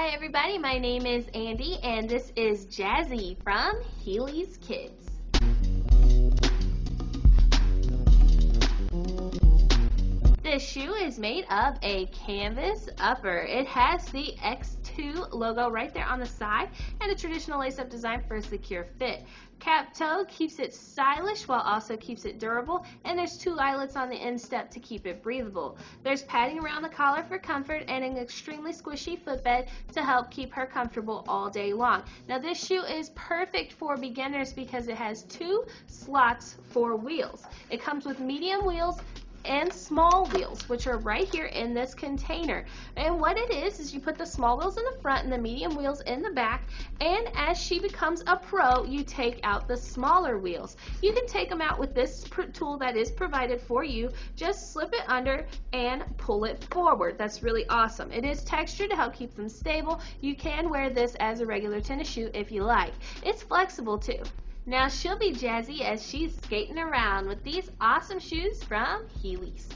Hi everybody, my name is Andy and this is Jazzy from Heelys Kids. This shoe is made of a canvas upper. It has the X2 logo right there on the side and a traditional lace-up design for a secure fit. Cap toe keeps it stylish while also keeps it durable and there's two eyelets on the instep to keep it breathable. There's padding around the collar for comfort and an extremely squishy footbed to help keep her comfortable all day long. Now this shoe is perfect for beginners because it has two slots for wheels. It comes with medium wheels and small wheels, which are right here in this container. And what it is, is you put the small wheels in the front and the medium wheels in the back, and as she becomes a pro, you take out the smaller wheels. You can take them out with this tool that is provided for you. Just slip it under and pull it forward. That's really awesome. It is textured to help keep them stable. You can wear this as a regular tennis shoe if you like. It's flexible too. Now she'll be jazzy as she's skating around with these awesome shoes from Heelys.